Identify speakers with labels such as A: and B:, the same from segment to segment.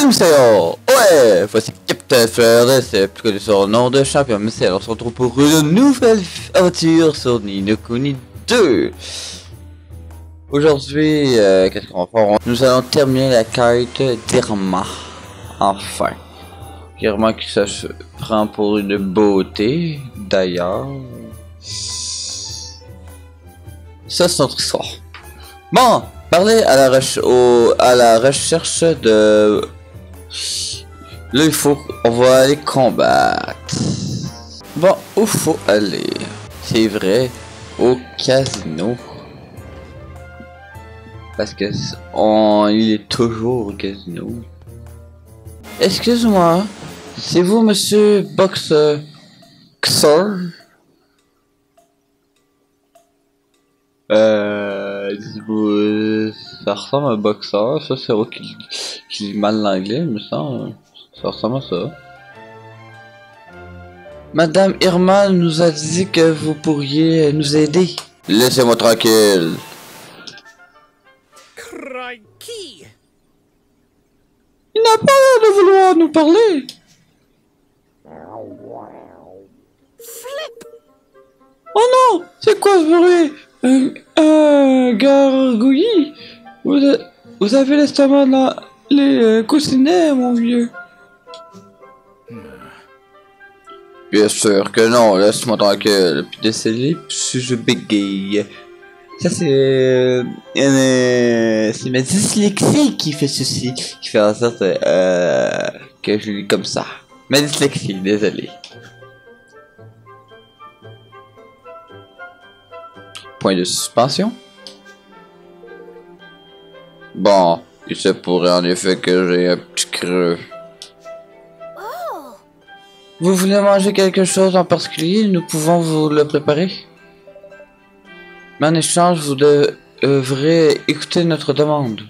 A: Salut Ouais, voici Captain c'est plus connu sur le nom de champion, mais c'est alors on se retrouve pour une nouvelle aventure sur Ni Kuni 2 Aujourd'hui, euh, qu'est-ce qu'on va faire? Nous allons terminer la quête d'Irma, enfin. Irma qui se prend pour une beauté, d'ailleurs. Ça c'est notre histoire. Bon, parler à la, au, à la recherche de... Là, il faut... On va aller combattre. Bon, où faut aller? C'est vrai, au casino. Parce que on, il est toujours au casino. Excuse-moi, c'est vous, monsieur Boxer Xor Euh, dis-moi, ça ressemble à un boxeur, ça c'est vrai qu'il qu mal l'anglais, mais ça, ça ressemble à ça. Madame Irma nous a dit que vous pourriez nous aider. Laissez-moi tranquille.
B: Crikey!
A: Il n'a pas l'air de vouloir nous parler.
B: Flip!
A: Oh non, c'est quoi ce bruit? Un, un gargouillis vous, avez l'estomac dans les euh, coussinets, mon vieux. Bien sûr que non, laisse-moi tranquille. Puis puis je bégaye. Ça c'est... euh, euh, c'est ma dyslexie qui fait ceci, qui fait en sorte que je lis comme ça. Ma dyslexie, désolé. Point de suspension. Bon, il se pourrait en effet que j'ai un petit creux. Vous voulez manger quelque chose en particulier? Nous pouvons vous le préparer. Mais en échange, vous devrez écouter notre demande.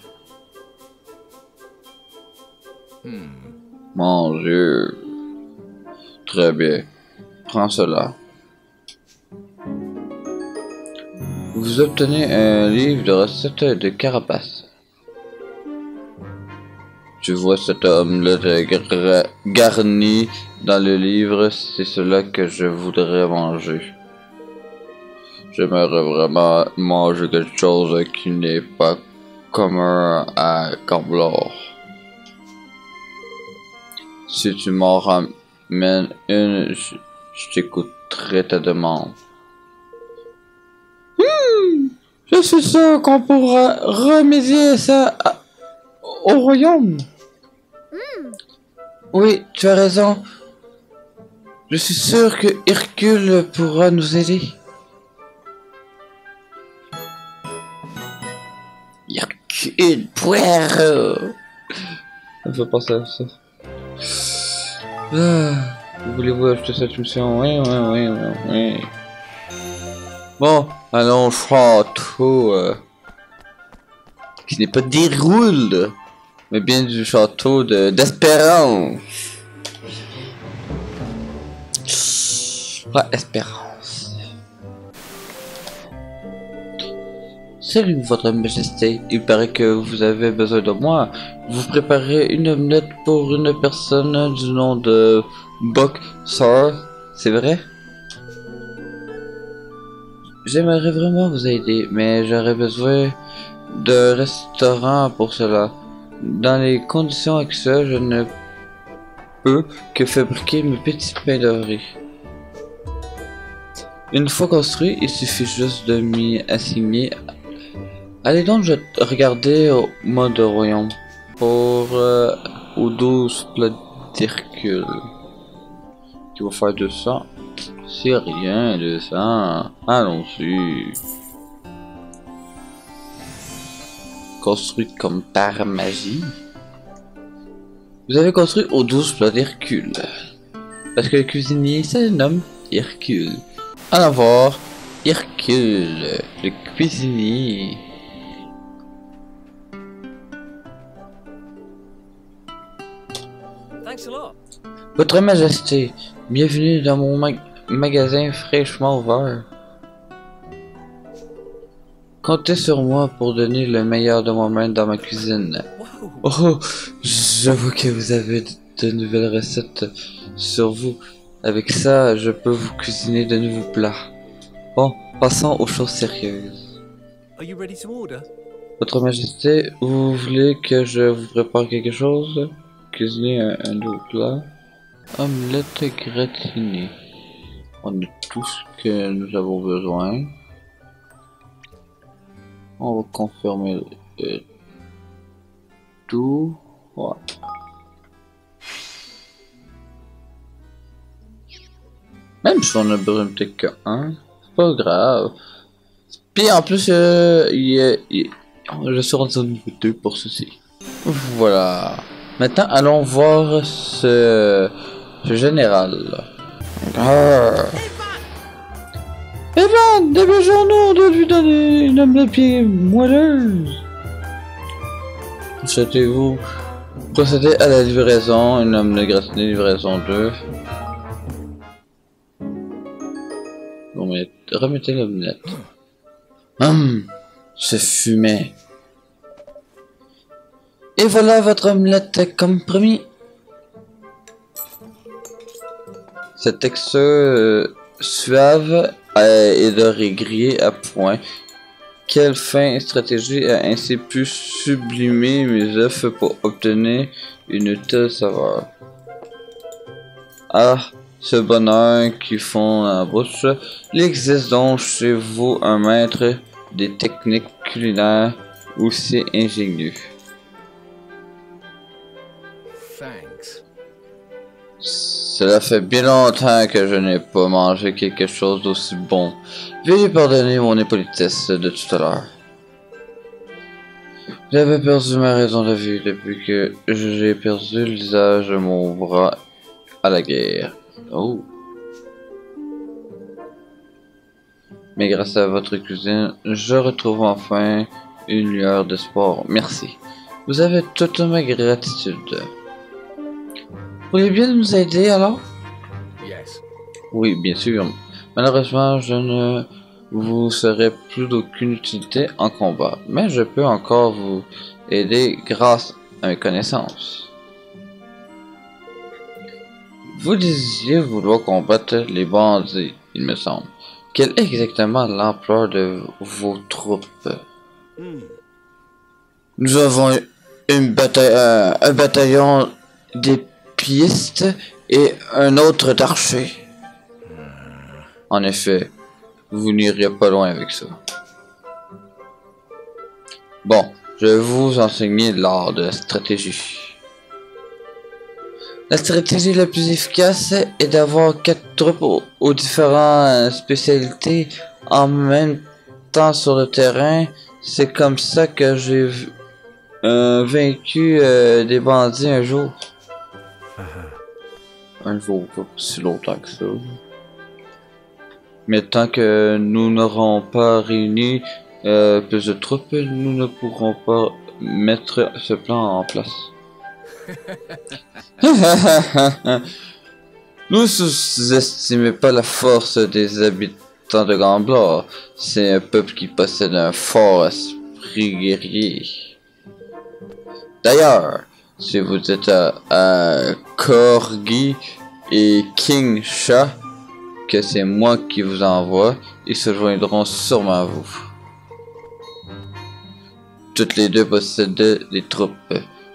A: Manger. Très bien. Prends cela. Vous obtenez un livre de recettes de carapace. Tu vois cet omelette garni dans le livre, c'est cela que je voudrais manger. J'aimerais vraiment manger quelque chose qui n'est pas commun à Camblor. Si tu m'en ramènes une, je, t'écouterai ta demande. Je suis sûr qu'on pourra remédier ça au royaume. Oui, tu as raison. Je suis sûr que Hercule pourra nous aider. Hercule Poirot. Ça fait penser à ça. Ah, Voulez-vous acheter cette mission? Oui, oui, oui, oui, oui. Bon, allons au château. euh, qui n'est pas déroule, mais bien du château de d'Espérance. Ouais, Espérance. Salut, Votre Majesté. Il paraît que vous avez besoin de moi. Vous préparez une omelette pour une personne du nom de Boxer, c'est vrai? J'aimerais vraiment vous aider, mais j'aurais besoin de restaurant pour cela. Dans les conditions actuelles, je ne peux que fabriquer mes petits pains. Une fois construit, il suffit juste de m'y assigner. Allez donc je regarder au mode royaume pour euh, aux 12 plats d'Hercule. Qui va faire 200. C'est rien, 200. Allons-y. Construite comme par magie. Vous avez construit aux 12 plats d'Hercule. Parce que le cuisinier se nomme Hercule. Allons voir Hercule, le cuisinier.
B: Thanks a lot.
A: Votre Majesté, bienvenue dans mon mag- magasin fraîchement ouvert. Comptez sur moi pour donner le meilleur de moi-même dans ma cuisine. Oh, vois que vous avez de nouvelles recettes sur vous. Avec ça, je peux vous cuisiner de nouveaux plats. Bon, passons aux choses sérieuses.
B: Are you ready to order?
A: Votre Majesté, vous voulez que je vous prépare quelque chose? Cuisiner un, un nouveau plat? Omelette gratinée. On a tout ce que nous avons besoin. On va confirmer tout. Voilà. Même si on a besoin peut-être que c'est pas grave. Puis en plus, euh, il je suis rendu au niveau 2 pour ceci. Voilà. Maintenant, allons voir ce, ce général. Ah. Dépêchons-nous de lui donner une omelette pied moelleuse. Souhaitez-vous procéder à la livraison, une omelette gratinée, livraison 2. Bon, mais remettez l'omelette. Hum, ce fumet. Et voilà votre omelette comme promis. Cette texture euh, suave euh, et de grillé à point. Quelle fin stratégie a ainsi pu sublimer mes œufs pour obtenir une telle saveur? Ah, ce bonheur qui fond la bouche. Il existe donc chez vous un maître des techniques culinaires aussi ingénieux.
B: Thanks.
A: Cela fait bien longtemps que je n'ai pas mangé quelque chose d'aussi bon. Veuillez pardonner mon impolitesse de tout à l'heure. J'avais perdu ma raison de vivre depuis que j'ai perdu l'usage de mon bras à la guerre. Oh. Mais grâce à votre cuisine, je retrouve enfin une lueur d'espoir. Merci. Vous avez toute ma gratitude. Vous voulez bien nous aider alors?
B: Yes.
A: Oui, bien sûr. Malheureusement, je ne vous serai plus d'aucune utilité en combat, mais je peux encore vous aider grâce à mes connaissances. Vous disiez vouloir combattre les bandits, il me semble. Quel est exactement l'ampleur de vos troupes?
B: Hmm.
A: Nous avons une bataille, euh, un bataillon d'épistes et un autre d'archers. En effet, vous n'iriez pas loin avec ça. Bon, je vais vous enseigner l'art de la stratégie. La stratégie la plus efficace est d'avoir quatre troupes aux, aux différentes spécialités en même temps sur le terrain. C'est comme ça que j'ai euh, vaincu euh, des bandits un jour. Un jour, pas si longtemps que ça. Mais tant que nous n'aurons pas réuni euh, plus de troupes, nous ne pourrons pas mettre ce plan en place. Nous sous-estimez pas la force des habitants de Gamblor. C'est un peuple qui possède un fort esprit guerrier. D'ailleurs, si vous êtes à, Corgi et King Shah, que c'est moi qui vous envoie, ils se joindront sûrement à vous. Toutes les deux possèdent des troupes.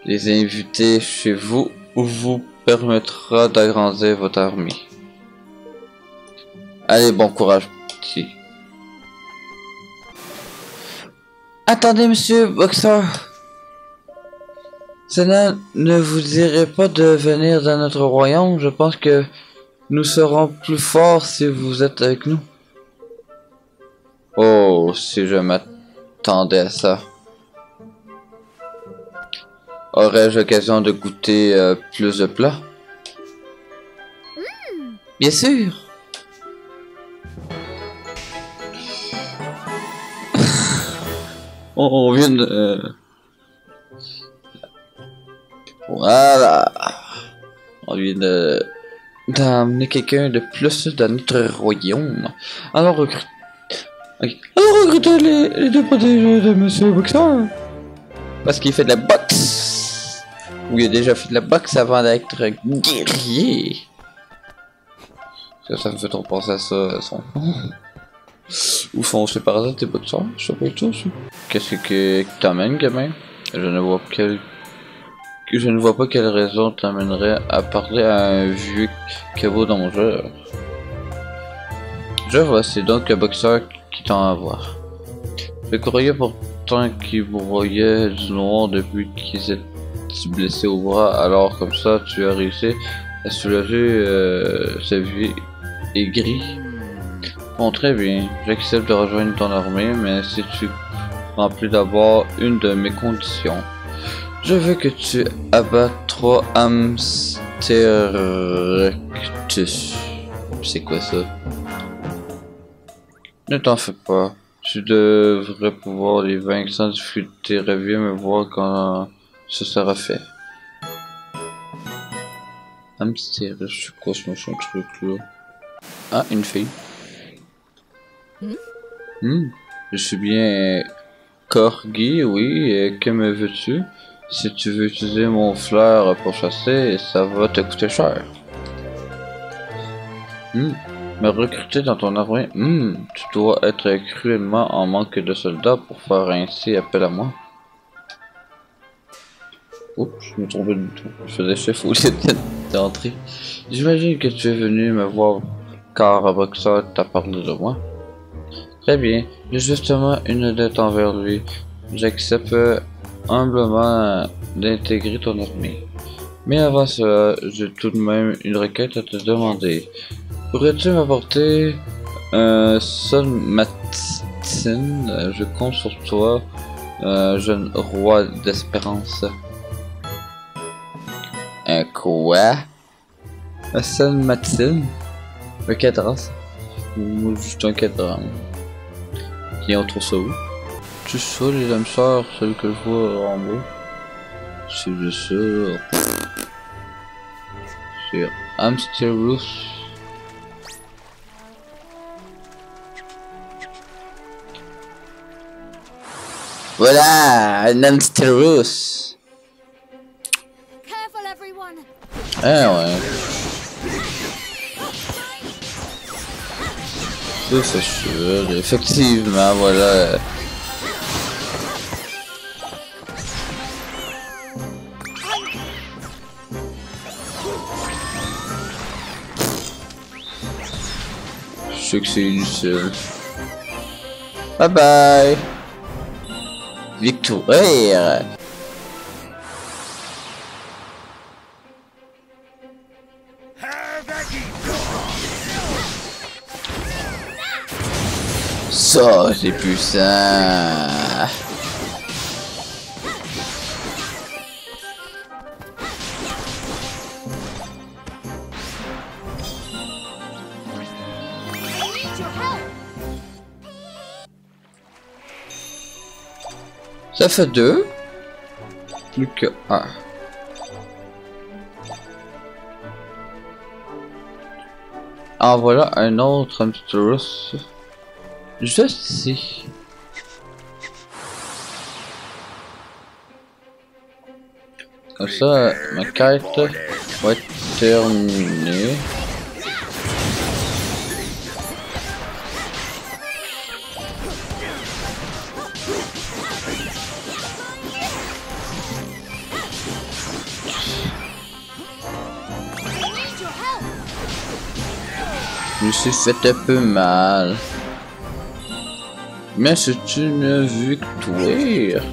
A: Les inviter chez vous vous permettra d'agrandir votre armée. Allez, bon courage, petit. Attendez, monsieur Boxer. Cela ne vous dirait pas de venir dans notre royaume. Je pense que nous serons plus forts si vous êtes avec nous. Oh, si je m'attendais à ça. Aurais-je l'occasion de goûter euh, plus de plats? Bien sûr. on, on vient de... euh, Voilà. On vient de d'amener quelqu'un de plus dans notre royaume. Alors recrute. Alors les, les deux protégés de Monsieur Boxer. Parce qu'il fait de la boxe. Ou il a déjà fait de la boxe avant d'être guerrier. Ça, ça me fait trop penser à ça, à son Ou foncé par hasard, t'es boxeur, je sais pas tout ça. Qu'est-ce que t'amène, gamin? Je ne vois quel... Je ne vois pas quelle raison t'amènerait à parler à un vieux cabot dangereux. Je vois, c'est donc un boxeur qui t'en va voir. Je croyais pourtant qu'il voyait du noir depuis qu'il s'est blessé au bras, alors comme ça tu as réussi à soulager euh, sa vie aigrie. Bon, très bien, j'accepte de rejoindre ton armée, mais si tu remplis d'abord une de mes conditions. Je veux que tu abattes trois Amsterrectus. C'est quoi ça? Ne t'en fais pas. Tu devrais pouvoir les vaincre sans difficulté. Reviens me voir quand ce sera fait. Hamster, je sais quoi ce machin truc là. Ah, une fille. Hmm? Je suis bien Corgi, oui. Et que me veux-tu? Si tu veux utiliser mon fleur pour chasser, ça va te coûter cher. Hmm. Me recruter dans ton armée, hmm. tu dois être cruellement en manque de soldats pour faire ainsi appel à moi. Oups, je me trompais du tout. Je faisais chef au d'entrer. J'imagine que tu es venu me voir car un boxeur t'a parlé de moi. Très bien, j'ai justement une dette envers lui. J'accepte humblement d'intégrer ton armée. Mais avant cela, j'ai tout de même une requête à te demander. Pourrais-tu m'apporter un seul matin Je compte sur toi, euh, jeune roi d'espérance. Un quoi? Un seul matin Un cadran Ou juste un cadran Et on trouve ça Tu ça les âmes sœurs, celles que je vois en bas C'est juste ça. C'est Amsterus. Voilà, un Amsterus. Ah ouais. Ça c'est sûr, effectivement, voilà. Sais que c'est inutile. Bye bye. Victoire. Ça, c'est puissant. Ça fait deux. Plus que un. Ah voilà un autre Amstrus. Juste ici. Comme ça, ma quête va être terminée. Suis fait un peu mal. Mais c'est une victoire.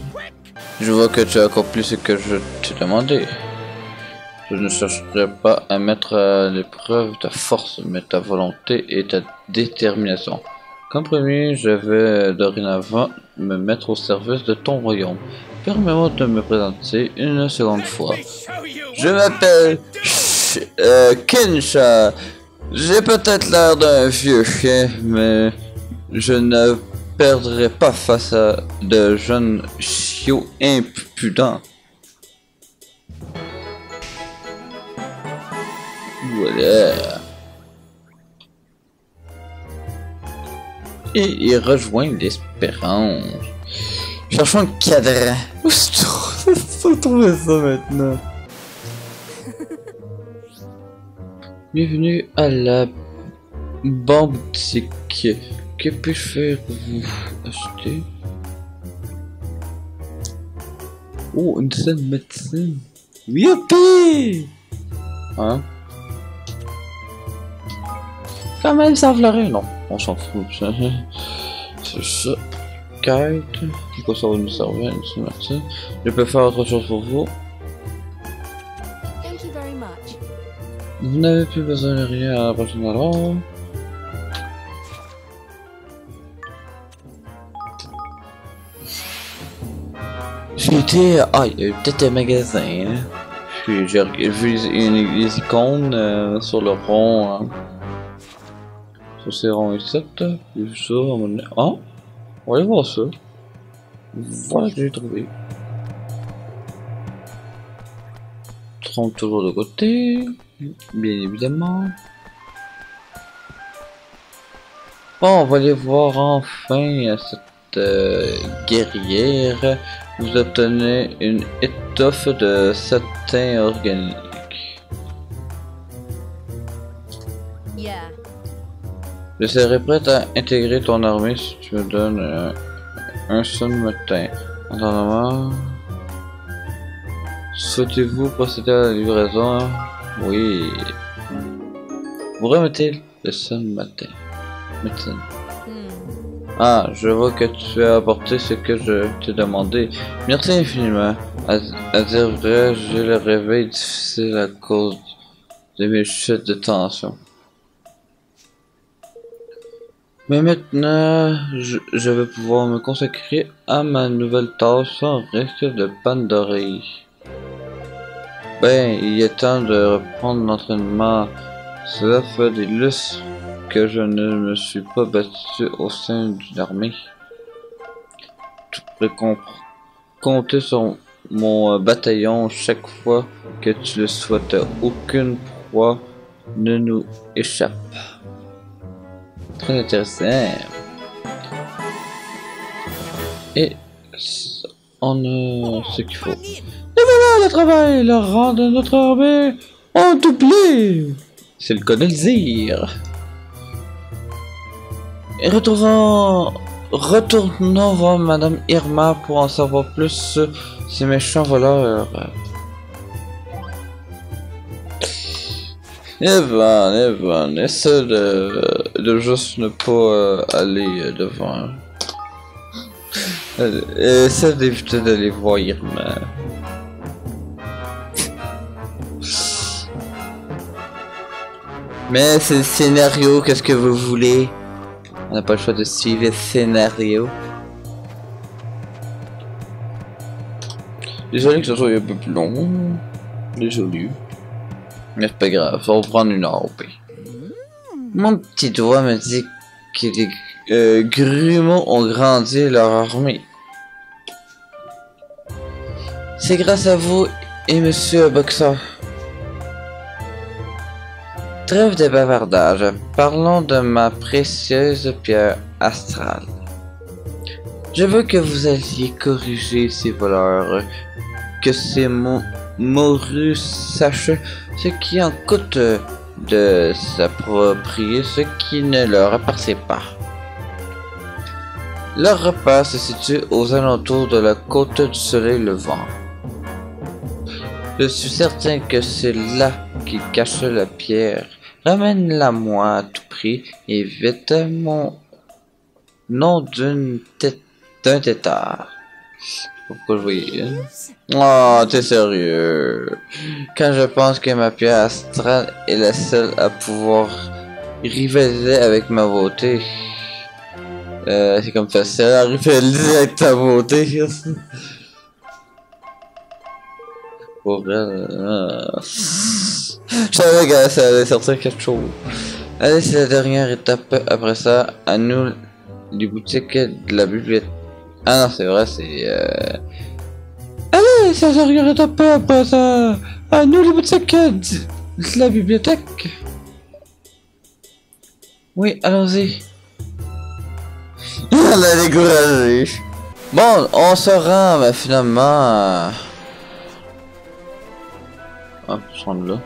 A: Je vois que tu as accompli ce que je t'ai demandé. Je ne chercherai pas à mettre à l'épreuve ta force, mais ta volonté et ta détermination. Comme promis, je vais dorénavant me mettre au service de ton royaume. Permets-moi de me présenter une seconde fois. Je m'appelle euh, Kensha. J'ai peut-être l'air d'un vieux chien, mais je ne perdrai pas face à de jeunes chiots impudents. Voilà. Et il rejoint l'espérance. Cherchons un cadran. Où se trouve- ça maintenant? Bienvenue à la boutique. Que puis-je faire pour vous acheter? Oh, une scène de médecine. Youpi Hein? Quand même, ça fleurir, non. On s'en fout. C'est ça. Quête. C'est quoi ça va nous servir, Je peux faire autre chose pour vous. Vous n'avez plus besoin de rien à la prochaine alors. Été. Ah, il y a eu peut-être un magasin. Hein. Puis j'ai vu les, icônes euh, sur le rond. hein. Sur ces ronds ici. J'ai vu ça à donné. Ah! On va aller voir ça. Voilà ce que j'ai trouvé. Trompe toujours de côté. Bien évidemment. Bon, on va aller voir enfin cette euh, guerrière. Vous obtenez une étoffe de satin organique.
C: Yeah.
A: Je serai prête à intégrer ton armée si tu me donnes euh, un seul matin. Attends, Souhaitez-vous procéder à la livraison? Oui. Vous remettez le seul matin. Médecine.
C: Hmm.
A: Ah, je vois que tu as apporté ce que je t'ai demandé. Merci infiniment. À, à dire vrai, j'ai le réveil difficile à cause de mes chutes de tension. Mais maintenant, je, je vais pouvoir me consacrer à ma nouvelle tâche sans risque de panne d'oreille. Ben, il est temps de reprendre l'entraînement. Cela fait des lustres que je ne me suis pas battu au sein d'une armée. Tu pourrais comp- compter sur mon euh, bataillon chaque fois que tu le souhaites. Aucune proie ne nous échappe. Très intéressant. Et on a ce qu'il faut. Et voilà le travail, le rang de notre armée en doublé. C'est le cas de le dire. Et retournons, retournons voir Madame Irma pour en savoir plus sur ces méchants voleurs. Evan, Evan, essaie de, de juste ne pas euh, aller devant. Euh, essaie d'éviter d'aller voir Irma. Mais c'est le scénario, qu'est-ce que vous voulez? On n'a pas le choix de suivre le scénario. Désolé que ce soit un peu plus long. Désolé. Mais c'est pas grave, ça va prendre une heure au pire. Mon petit doigt me dit que les euh, grumeaux ont grandi leur armée. C'est grâce à vous et monsieur Boxer. Trêve de bavardage, parlons de ma précieuse pierre astrale. Je veux que vous alliez corriger ces voleurs, que ces mo- morues sachent ce qui en coûte de s'approprier ce qui ne leur appartient pas. Leur repas se situe aux alentours de la côte du soleil levant. Je suis certain que c'est là qu'il cache la pierre. Ramène-la moi à tout prix et vite mon nom d'une tête d'un tétard. Pourquoi je voyais une? Oh, t'es sérieux? Quand je pense que ma pierre astrale est la seule à pouvoir rivaliser avec ma beauté. Euh, c'est comme facile à rivaliser avec ta beauté. Pour euh, Je savais que ça allait sortir quelque chose. Allez, c'est la dernière étape. Après ça, à nous, les boutiques de la bibliothèque. Ah non, c'est vrai, c'est... Euh... Allez, c'est la dernière étape. Après ça, à nous, les boutiques de de la bibliothèque. Oui, allons-y. Elle a découragé. Bon, on se rend, mais finalement... euh, Ah, je rentre là.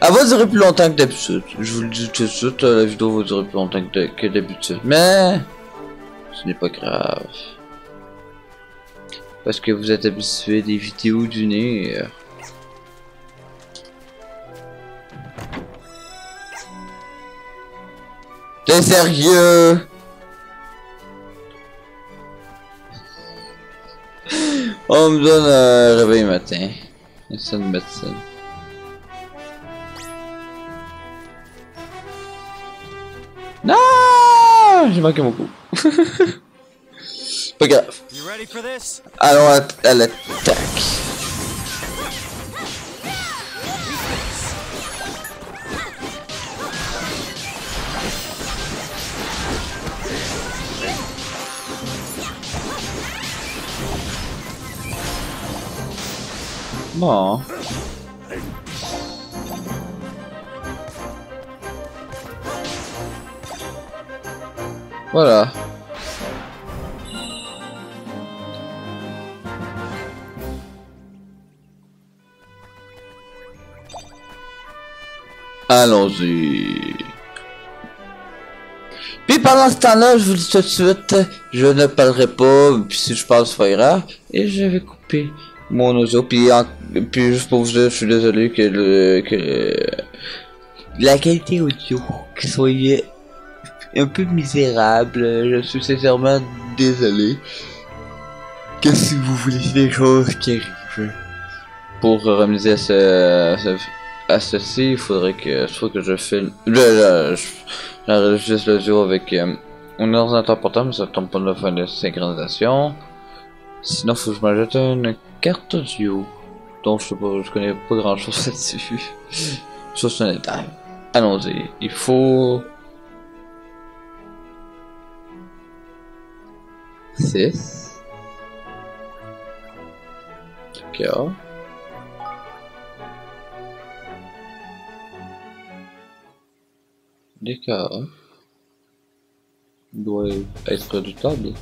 A: Elle va durer plus longtemps que d'habitude. Je vous le dis tout de suite, euh, la vidéo va durer plus longtemps que d'habitude. Mais ce n'est pas grave. Parce que vous êtes habitué des vidéos d'une heure. T'es sérieux? On me donne un réveil matin. Une médecine. Non! J'ai manqué mon coup. Pas grave.
B: You ready for this?
A: Allons à, à l'attaque. Bon. Voilà. Allons-y. Puis pendant ce temps-là, je vous dis tout de suite, je ne parlerai pas, puis si je parle, c'est pas et je vais couper mon audio, puis, puis juste pour vous dire, je suis désolé que le, que la qualité audio qui soit un peu misérable, je suis sincèrement désolé. Que si vous voulez des choses qui arrivent pour remédier à ce, à ce- à ceci, il faudrait que soit que je filme, je, je- j'enregistre l'audio avec euh, un ordinateur portable, mais ça tombe pas de faire de synchronisation. Sinon, faut que je m'ajoute une carte audio. Donc, je je connais pas grand chose là-dessus. Ça, c'est un détail. Allons-y. Il faut. 6. D'accord. D'accord. Il doit être redoutable.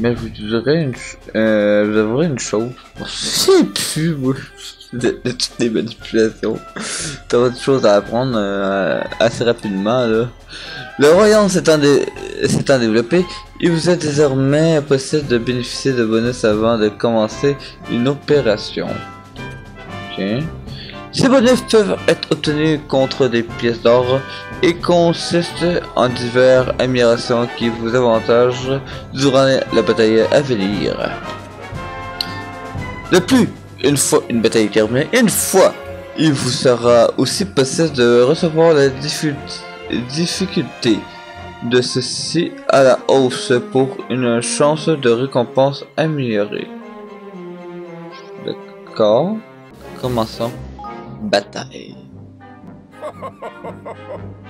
A: Mais vous dirais une, euh, vous avouerai une chose. Je plus, moi, de, de toutes les manipulations. T'as autre chose à apprendre euh, assez rapidement, là. Le royaume s'étant développé, il vous est désormais possible de bénéficier de bonus avant de commencer une opération. Ok. Ces bonus peuvent être obtenus contre des pièces d'or et consistent en diverses améliorations qui vous avantagent durant la bataille à venir. De plus, une fois une bataille terminée, une fois, il vous sera aussi possible de recevoir la diffi- difficulté de ceci à la hausse pour une chance de récompense améliorée. D'accord. Commençons. Bataille.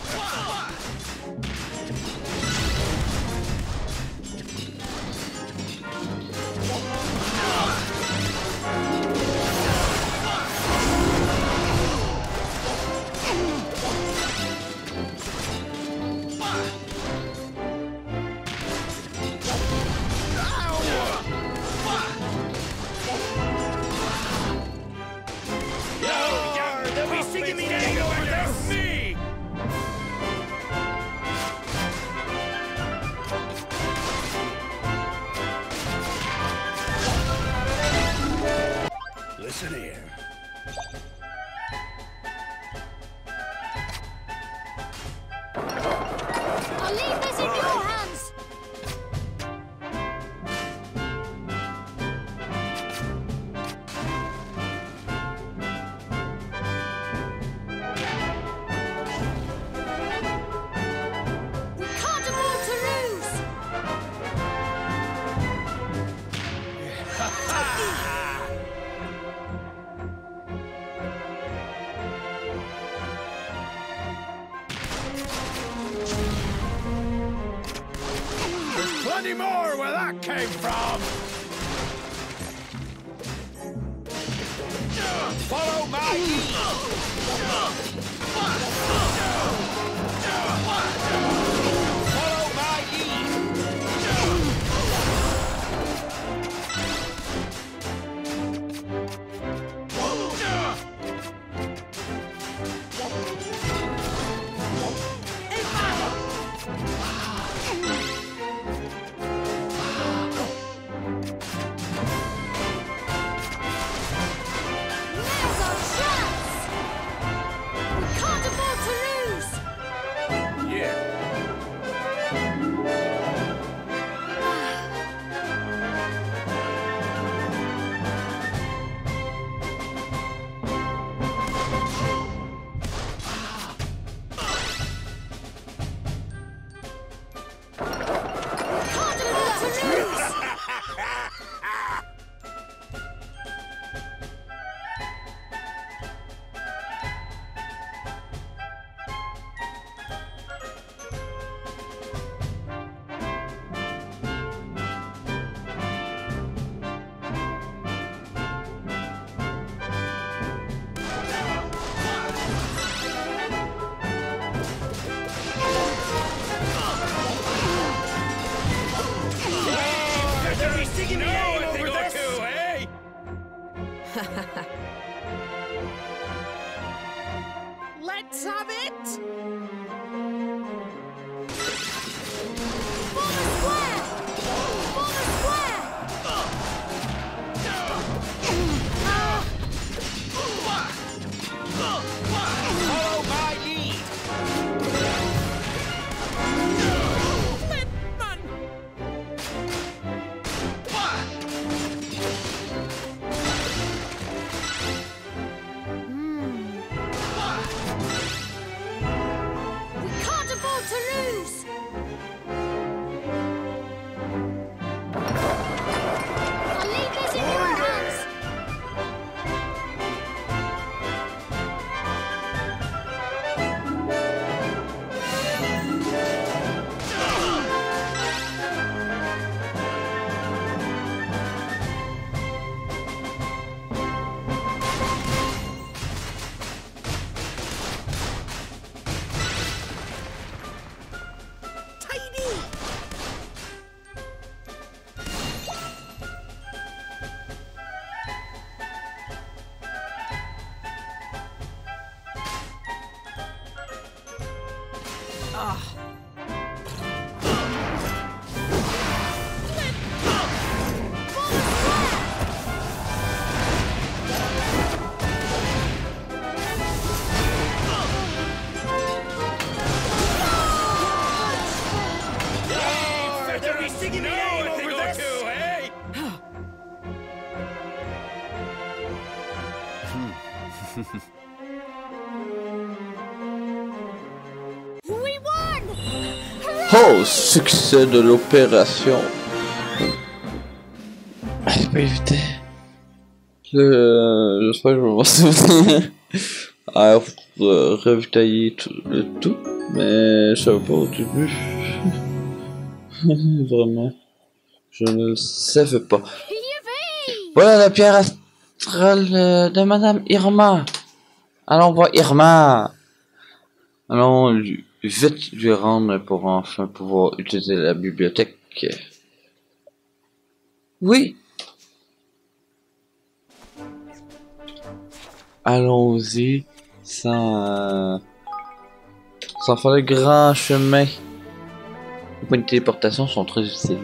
D: Plenty more where that came from.
B: Follow my
D: They're sticking me out over this.
C: We won!
A: Oh, succès de l'opération. J'ai pas évité. Je, j'espère que je vais m'en souvenir. Pour euh, ravitailler tout, le tout, mais je savais pas au début. Vraiment. Je ne le savais pas. Voilà la pierre astrale euh, de Madame Irma. Allons voir Irma. Allons vite lui rendre pour enfin pouvoir utiliser la bibliothèque. Oui. Allons-y sans, euh, sans faire le grand chemin. Les points de téléportation sont très utiles.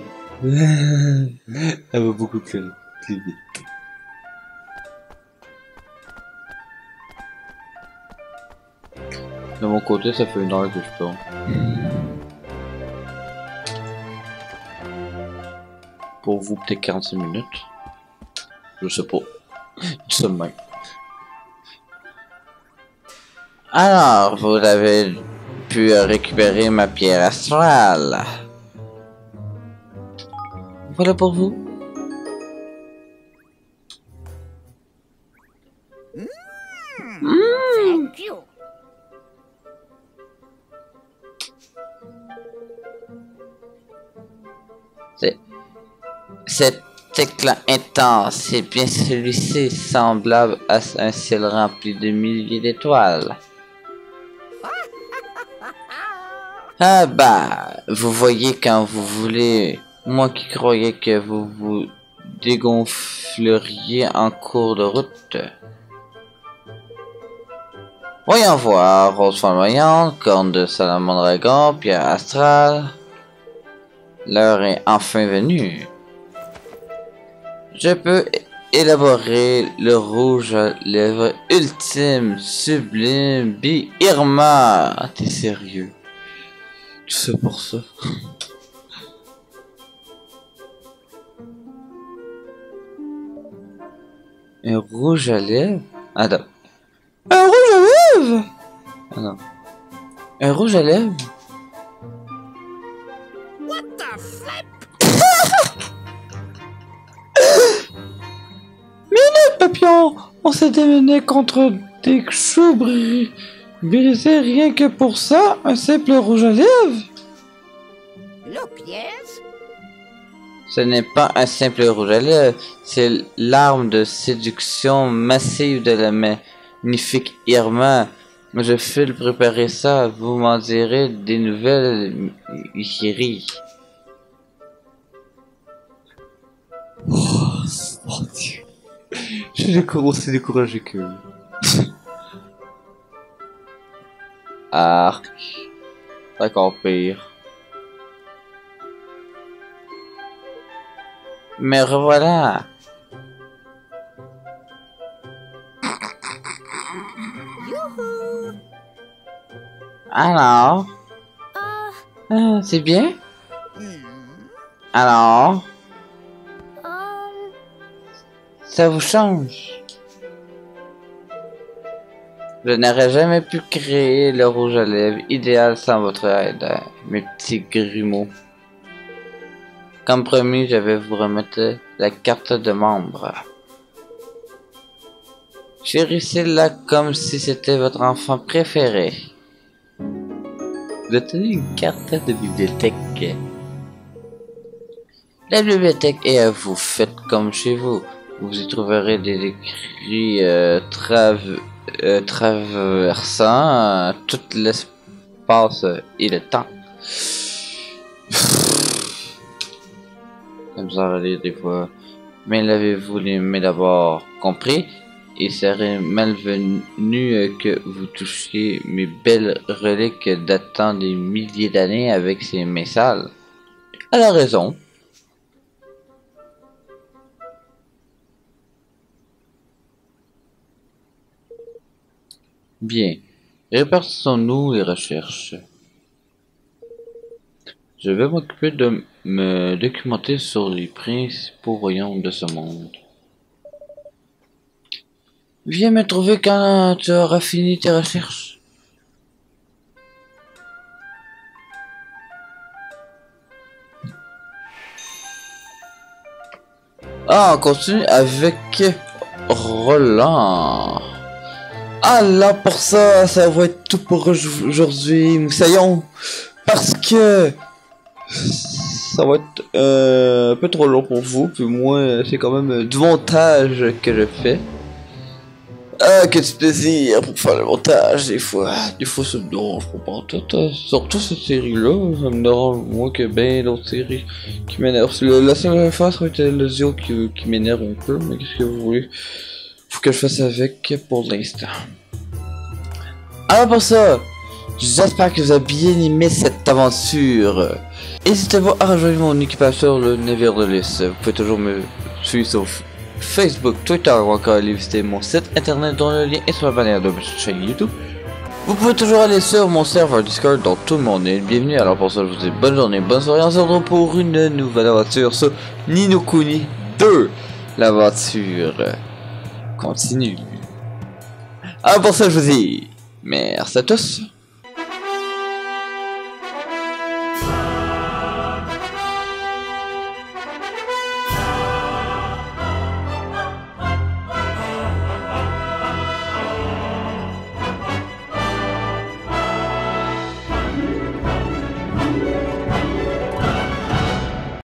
A: Ça va beaucoup plus, vite.
E: De mon côté, ça fait une heure que je. Pour vous, peut-être 45 minutes. Je sais pas. Tout même.
A: Alors, vous avez pu récupérer ma pierre astrale.
E: Voilà pour vous.
B: You.
A: Cet éclat intense et bien celui-ci semblable à un ciel rempli de milliers d'étoiles. Ah bah, vous voyez quand vous voulez, moi qui croyais que vous vous dégonfleriez en cours de route. Voyons voir, rose flamboyante, corne de salamandre dragon, pierre astrale. L'heure est enfin venue. Je peux élaborer le rouge à lèvres ultime, sublime, bi Irma. Ah, T'es sérieux?
E: Ça pour ça. Un rouge à lèvres? Attends. Un rouge à lèvres? Ah non. Un rouge à lèvres?
B: What the flip?
E: Papillon, on s'est démené contre des choux brisés rien que pour ça, un simple rouge à lèvres?
B: Look, yes?
A: Ce n'est pas un simple rouge à lèvres, c'est l'arme de séduction massive de la magnifique Irma. Je file préparer ça, vous m'en direz des nouvelles, chérie.
E: Mon dieu. J'ai commencé découragé que.
A: Arc. D'accord, pire. Mais revoilà. Alors, ah, c'est bien? Alors, ça vous change? Je n'aurais jamais pu créer le rouge à lèvres idéal sans votre aide, mes petits grumeaux. Comme promis, je vais vous remettre la carte de membre. Chérissez-la comme si c'était votre enfant préféré. Vous obtenez une carte de bibliothèque. La bibliothèque est à vous, faites comme chez vous. Vous y trouverez des écrits euh, trav- euh, traversant tout l'espace et le temps. Comme ça, des fois. Mais l'avez-vous d'abord compris? Il serait malvenu que vous touchiez mes belles reliques datant des milliers d'années avec ces mains sales. Elle a raison. Bien. Répartissons-nous les recherches. Je vais m'occuper de me documenter sur les principaux royaumes de ce monde. Viens me trouver quand tu auras fini tes recherches. Ah, on continue avec Roland. Ah là, pour ça, ça va être tout pour aujourd'hui, Moussaillon. Parce que ça va être euh, un peu trop long pour vous, puis moi, c'est quand même du montage que je fais. Ah, que du plaisir pour faire le montage, des fois. Des fois, ça me pas en tout. hein. Surtout cette série-là, ça me dérange moins que bien d'autres séries qui m'énervent. La seule fois, ça va être le Zio qui, qui m'énerve un peu, mais qu'est-ce que vous voulez? Faut que je fasse avec pour l'instant. Alors pour ça, j'espère que vous avez bien aimé cette aventure. N'hésitez pas à rejoindre mon équipage sur le Nevertheless. Vous pouvez toujours me suivre sur Facebook, Twitter ou encore aller visiter mon site internet dont le lien est sur la bannière de ma chaîne YouTube. Vous pouvez toujours aller sur mon serveur Discord dont tout le monde est bienvenu. Alors pour ça, je vous dis bonne journée, bonne soirée, on se retrouve pour une nouvelle aventure sur Ninokuni 2, l'aventure continue. Ah, pour ça, je vous dis merci à tous.